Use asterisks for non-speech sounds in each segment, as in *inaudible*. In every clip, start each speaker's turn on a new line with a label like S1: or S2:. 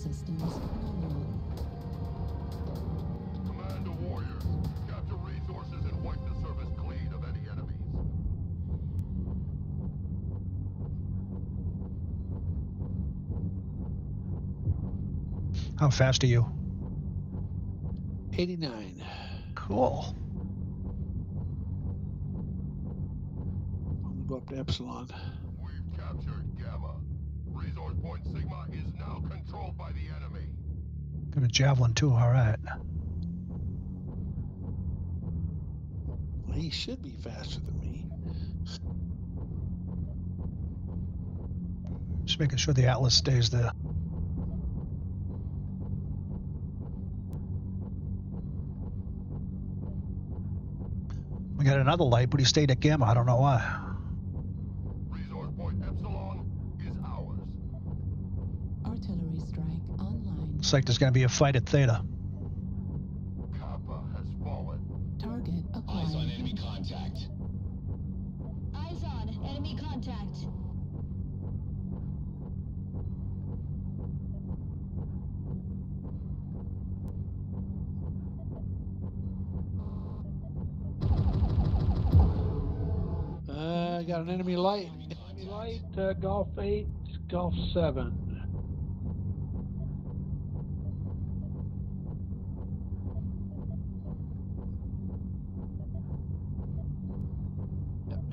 S1: systems nominal.
S2: Command to warriors. Capture resources and wipe the surface clean of any enemies.
S3: How fast are you?
S4: 89.
S3: Cool.
S4: I'm gonna go up to Epsilon.
S2: We've. Resource point Sigma is now controlled by the enemy.
S3: Got a javelin too. All right.
S4: He should be faster than me.
S3: Just making sure the Atlas stays there. We got another light, but he stayed at Gamma. I don't know why.
S2: Resource point Epsilon is ours.
S1: Artillery strike online.
S3: Looks like there's going to be a fight at Theta.
S2: Kappa has fallen.
S1: Target
S5: Eyes on enemy contact.
S6: Eyes on. Enemy contact.
S4: Uh, I got an enemy light. Enemy light, uh, Golf 8, Golf 7.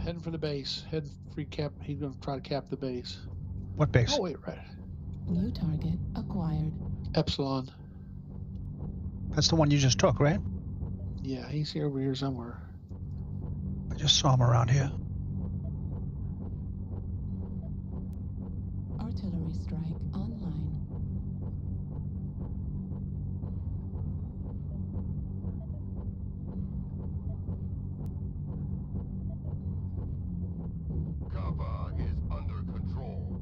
S4: Heading for the base. Heading free cap. He's gonna try to cap the base.
S3: What base?
S4: Oh wait, right.
S1: New target acquired.
S4: Epsilon.
S3: That's the one you just took, right?
S4: Yeah, he's here over here somewhere.
S3: I just saw him around here.
S1: Artillery strike online.
S2: Kappa is under control.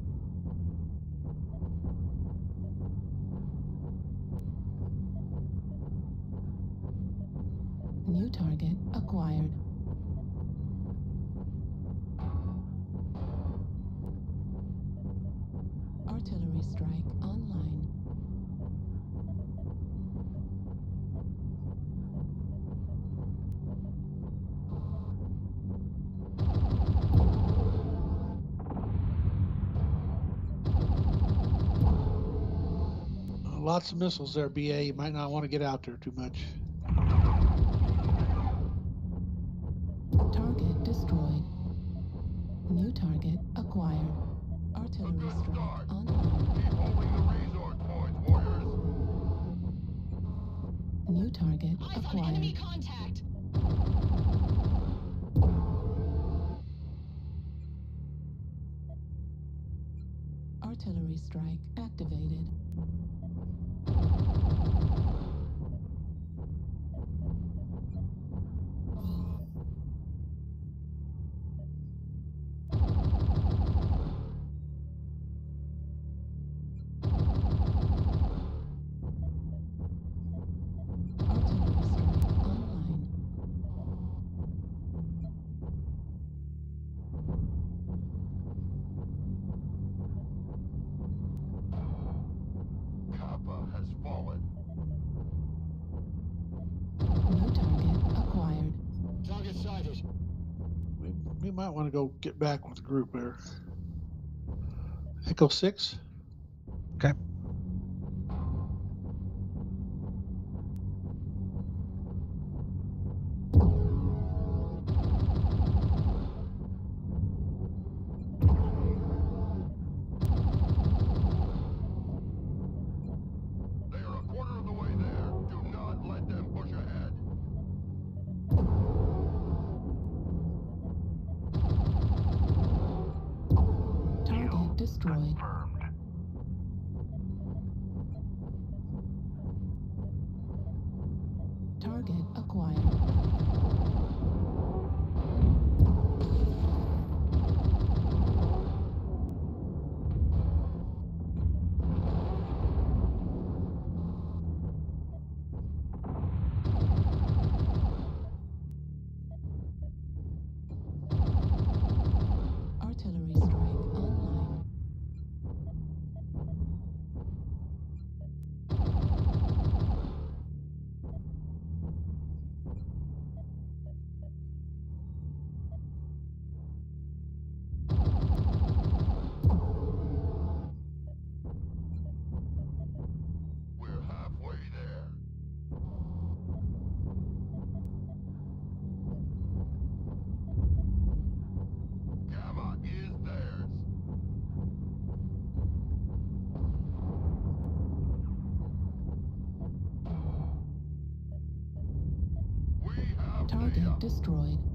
S1: New target acquired. Artillery strike online.
S4: Uh, lots of missiles there, BA. You might not want to get out there too much.
S1: Target destroyed. New target acquired. Artillery strike
S2: start.
S1: online.
S2: Keep holding the resource points, warriors.
S1: New target
S6: Eyes on enemy
S1: acquired.
S6: contact.
S1: Artillery strike activated.
S4: Might want to go get back with the group there. Echo 6.
S3: Okay.
S1: Destroyed.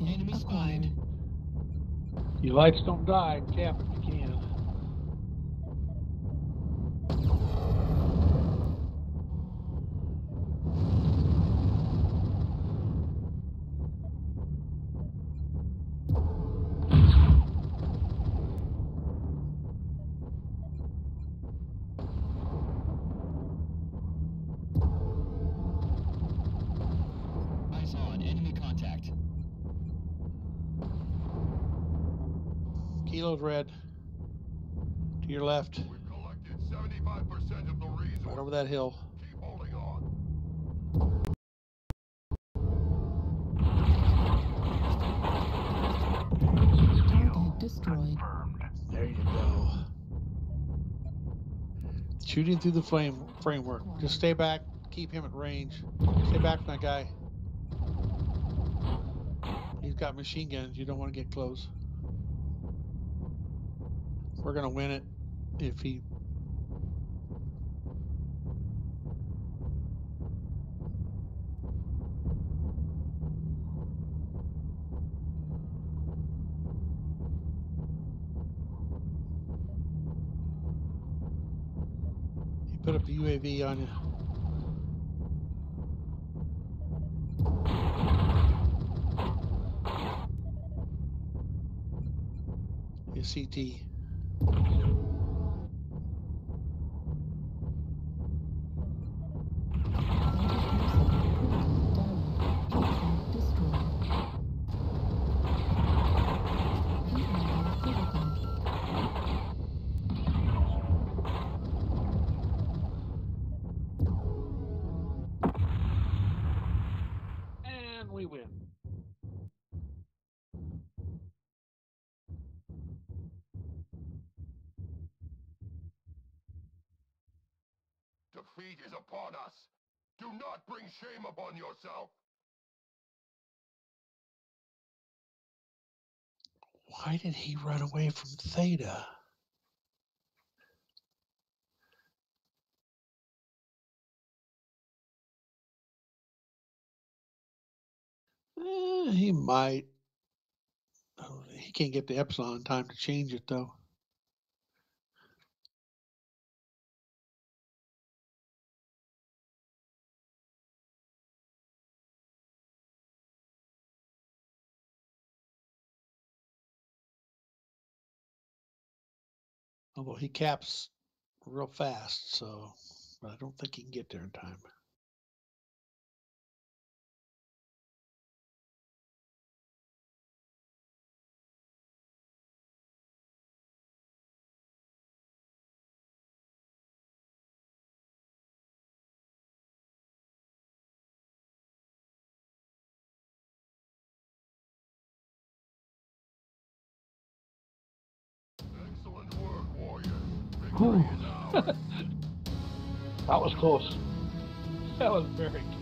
S5: Enemy
S1: acquired.
S4: Your lights don't die. If you can.
S5: Eyes on. Enemy contact.
S4: Kilo's red. To your left.
S2: We've collected 75% of the resource.
S4: Right over that hill.
S2: Keep holding on.
S1: Target destroyed.
S4: There you go. Shooting through the flame framework. Just stay back. Keep him at range. Stay back from that guy. He's got machine guns. You don't want to get close. We're gonna win it if he. He put up the UAV on you. CT. And we win.
S2: Defeat is upon us. Do not bring shame upon yourself.
S4: Why did he run away from Theta? Eh, he might. Oh, he can't get the Epsilon time to change it, though. Although he caps real fast, so I don't think he can get there in time. *laughs* That was close. That was very close.